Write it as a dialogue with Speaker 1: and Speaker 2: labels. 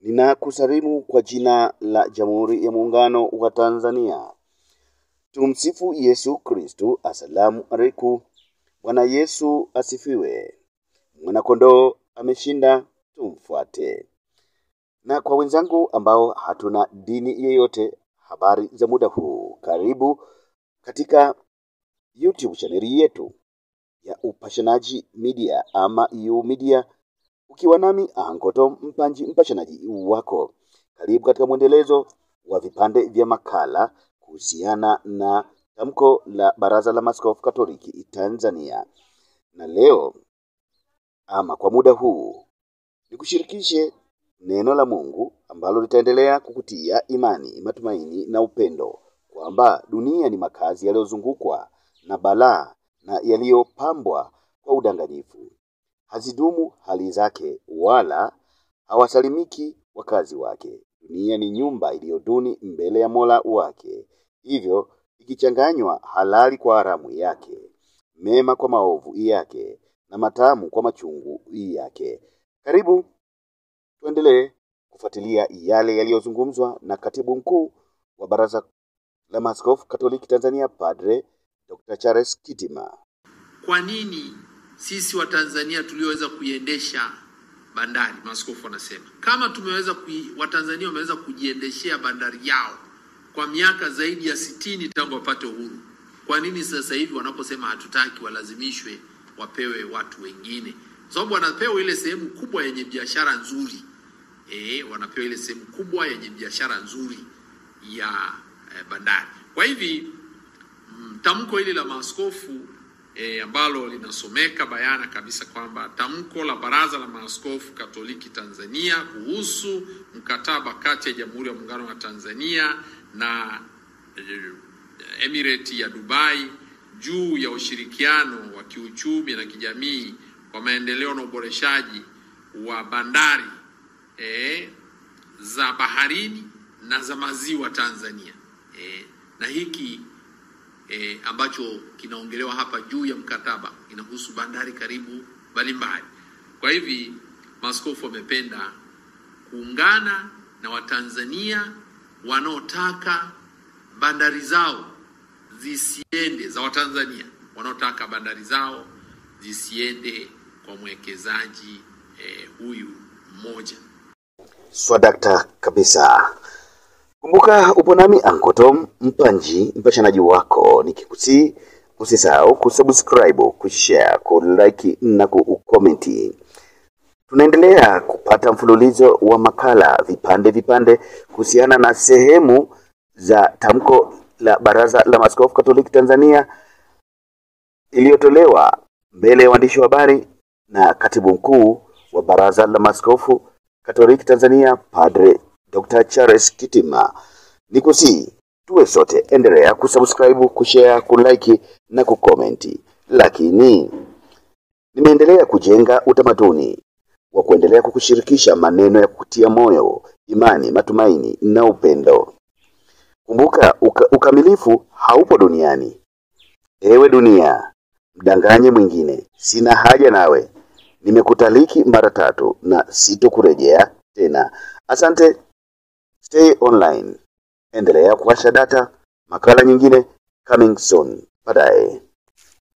Speaker 1: Ninakusalimu kwa jina la Jamhuri ya Muungano wa Tanzania. Tumsifu Yesu Kristu. Asalamu alaikum. Bwana Yesu asifiwe. Mwanakondoo ameshinda, tumfuate. Na kwa wenzangu ambao hatuna dini yeyote, habari za muda huu, karibu katika YouTube chaneli yetu ya Upashanaji Media ama U Media ukiwa nami Ankoto Mpanji, mpashanaji wako. Karibu katika mwendelezo wa vipande vya makala kuhusiana na tamko la Baraza la Maaskofu Katoliki Tanzania, na leo ama kwa muda huu nikushirikishe neno la Mungu ambalo litaendelea kukutia imani, matumaini na upendo kwamba dunia ni makazi yaliyozungukwa na balaa na yaliyopambwa kwa udanganyifu hazidumu hali zake wala hawasalimiki wakazi wake. Dunia ni nyumba iliyoduni mbele ya Mola wake, hivyo ikichanganywa halali kwa haramu yake, mema kwa maovu yake, na matamu kwa machungu yake. Karibu tuendelee kufuatilia yale yaliyozungumzwa na katibu mkuu wa Baraza la Maaskofu Katoliki Tanzania, Padre Dr. Charles Kitima.
Speaker 2: Kwa nini sisi Watanzania tulioweza kuiendesha bandari, maaskofu wanasema kama tumeweza Watanzania wameweza kujiendeshea bandari yao kwa miaka zaidi ya sitini tangu wapate uhuru, kwa nini sasa hivi wanaposema hatutaki walazimishwe wapewe watu wengine? Sababu wanapewa ile sehemu kubwa yenye biashara nzuri e, wanapewa ile sehemu kubwa yenye biashara nzuri ya e, bandari. Kwa hivi mm, tamko hili la maaskofu e, ambalo linasomeka bayana kabisa kwamba tamko la Baraza la Maaskofu Katoliki Tanzania kuhusu mkataba kati ya Jamhuri ya Muungano wa Tanzania na e, Emirati ya Dubai juu ya ushirikiano wa kiuchumi na kijamii kwa maendeleo na uboreshaji wa bandari e, za baharini na za maziwa Tanzania e, na hiki e, ambacho kinaongelewa hapa juu ya mkataba inahusu bandari karibu mbalimbali. Kwa hivi maaskofu wamependa kuungana na Watanzania wanaotaka bandari zao zisiende za Watanzania wanaotaka bandari zao zisiende kwa mwekezaji eh, huyu mmoja.
Speaker 1: Swadakta kabisa. Kumbuka upo nami Ankotom Mpanji, mpashanaji wako, nikikusii usisahau kusubscribe, kushare, kulike na kukomenti. Tunaendelea kupata mfululizo wa makala vipande vipande kuhusiana na sehemu za tamko la Baraza la Maaskofu Katoliki Tanzania iliyotolewa mbele ya waandishi wa habari na katibu mkuu wa Baraza la Maaskofu Katoliki Tanzania Padre Dr. Charles Kitima. Nikusii tuwe sote, endelea kusubscribe, kushare, kulike na kukomenti. Lakini nimeendelea kujenga utamaduni wa kuendelea kukushirikisha maneno ya kutia moyo, imani, matumaini na upendo. Kumbuka uka, ukamilifu haupo duniani. Ewe dunia, mdanganye mwingine, sina haja nawe. Nimekutaliki mara tatu na sitokurejea tena. Asante. Stay online. Endelea kuwasha data. Makala nyingine coming soon. Baadaye.